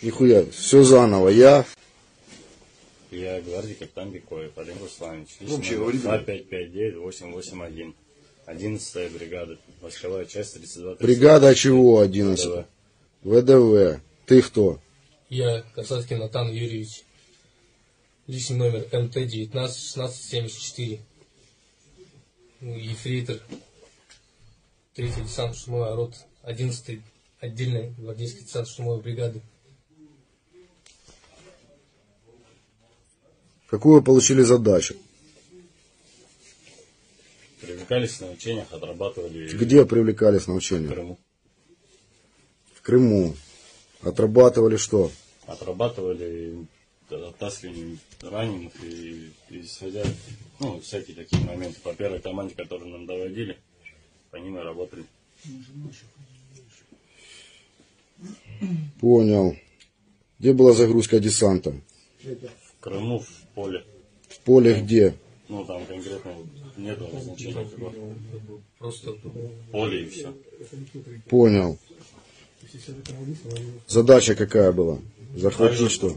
Нихуя, все заново. Я Я гвардии капитан Бекоев Олег Русланович. Громче говори, давай. 2559-881. 11 бригада. Войсковая часть 32 бригада чего 11? ВДВ. ВДВ. Ты кто? Я, Касаткин Натан Юрьевич. Личный номер МТ-19 1674. Ну, Ефрейтор. Третий десант штурмовой рот 11 отдельной гвардейской десант штурмовой бригады. Какую вы получили задачу? Привлекались на учениях, отрабатывали Где привлекались на в учения? Крыму. В Крыму. Отрабатывали что? Отрабатывали оттаскивание раненых и, и исходя, ну, всякие такие моменты. По первой команде, которую нам доводили, по ним и работали. Понял. Где была загрузка десанта? Крыму, в поле. В поле где? Ну, там конкретно нет значения какого. Просто Поле и все. Понял. Задача какая была? Захватить что?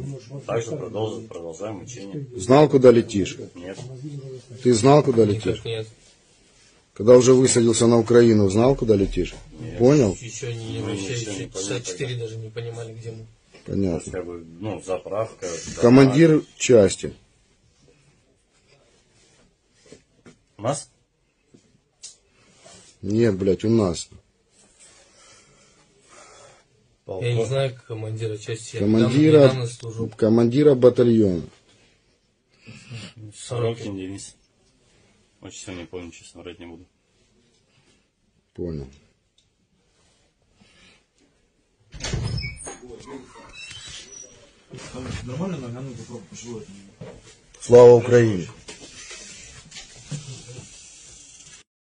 Также продолжим, продолжаем учение. Знал, куда летишь? Нет. Ты знал, куда летишь? никак нет. Когда уже высадился на Украину, знал, куда летишь? Понял? Еще не, Ну, вообще, ничего не еще понял 64 даже не понимали, где мы. Есть, Понятно. как бы, ну, заправка. Командир части. У нас? Нет, блядь, у нас. Я не знаю командира части. Я Командира, недавно служу. командира батальона. Сорокин Денис. Очень все не помню, честно, врать не буду. Понял. Слава Украине.